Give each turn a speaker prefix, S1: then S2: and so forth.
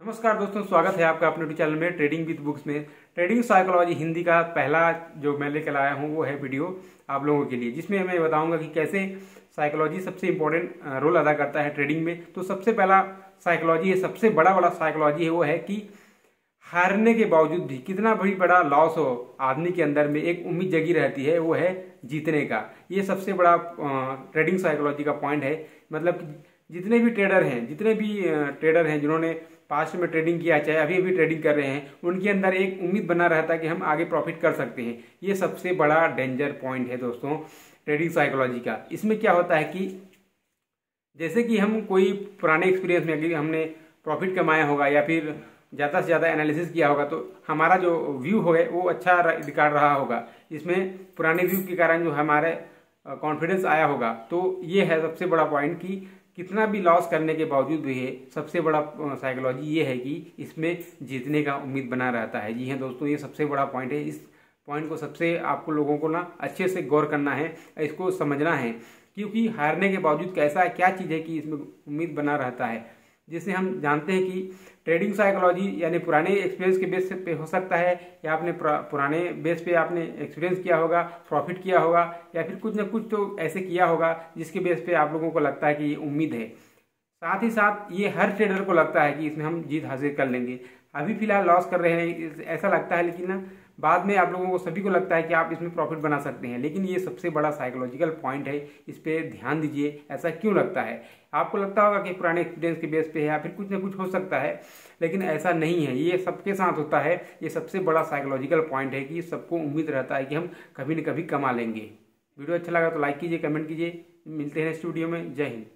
S1: नमस्कार दोस्तों, स्वागत है आपका अपने चैनल में ट्रेडिंग विद बुक्स में। ट्रेडिंग साइकोलॉजी हिंदी का पहला जो मैं लेकर आया हूँ, वो है वीडियो आप लोगों के लिए, जिसमें मैं बताऊँगा कि कैसे साइकोलॉजी सबसे इम्पोर्टेंट रोल अदा करता है ट्रेडिंग में। तो सबसे पहला साइकोलॉजी है, सबसे बड़ा बड़ा साइकोलॉजी है, वो है कि हारने के बावजूद भी कितना भी बड़ा लॉस हो आदमी के अंदर में, एक उम्मीद जगी रहती है, वो है जीतने का। ये सबसे बड़ा ट्रेडिंग साइकोलॉजी का पॉइंट है। मतलब जितने भी ट्रेडर हैं, जितने भी ट्रेडर हैं जिन्होंने पास्ट में ट्रेडिंग किया, चाहे अभी अभी ट्रेडिंग कर रहे हैं, उनके अंदर एक उम्मीद बना रहता है कि हम आगे प्रॉफिट कर सकते हैं। ये सबसे बड़ा डेंजर पॉइंट है दोस्तों ट्रेडिंग साइकोलॉजी का। इसमें क्या होता है कि जैसे कि हम कोई पुराने एक्सपीरियंस में अगर हमने प्रॉफिट कमाया होगा या फिर ज़्यादा से ज़्यादा एनालिसिस किया होगा तो हमारा जो व्यू हो वो अच्छा दिखा रहा होगा। इसमें पुराने व्यू के कारण जो हमारे कॉन्फिडेंस आया होगा। तो ये है सबसे बड़ा पॉइंट कि कितना भी लॉस करने के बावजूद भी है, सबसे बड़ा साइकोलॉजी ये है कि इसमें जीतने का उम्मीद बना रहता है। जी हाँ दोस्तों, ये सबसे बड़ा पॉइंट है। इस पॉइंट को सबसे आपको लोगों को ना अच्छे से गौर करना है, इसको समझना है। क्योंकि हारने के बावजूद कैसा है क्या चीज़ है कि इसमें उम्मीद बना रहता है? जिसे हम जानते हैं कि ट्रेडिंग साइकोलॉजी यानी पुराने एक्सपीरियंस के बेस पे हो सकता है, या आपने पुराने बेस पे आपने एक्सपीरियंस किया होगा प्रॉफिट किया होगा, या फिर कुछ ना कुछ तो ऐसे किया होगा जिसके बेस पे आप लोगों को लगता है कि ये उम्मीद है। साथ ही साथ ये हर ट्रेडर को लगता है कि इसमें हम जीत हासिल कर लेंगे। अभी फ़िलहाल लॉस कर रहे हैं ऐसा लगता है लेकिन ना बाद में आप लोगों को सभी को लगता है कि आप इसमें प्रॉफिट बना सकते हैं, लेकिन ये सबसे बड़ा साइकोलॉजिकल पॉइंट है, इस पर ध्यान दीजिए, ऐसा क्यों लगता है? आपको लगता होगा कि पुराने एक्सपीरियंस के बेस पे है या फिर कुछ ना कुछ हो सकता है, लेकिन ऐसा नहीं है। ये सबके साथ होता है, ये सबसे बड़ा साइकोलॉजिकल पॉइंट है कि सबको उम्मीद रहता है कि हम कभी न कभी कमा लेंगे। वीडियो अच्छा लगा तो लाइक कीजिए कमेंट कीजिए, मिलते हैं स्टूडियो में। जय हिंद।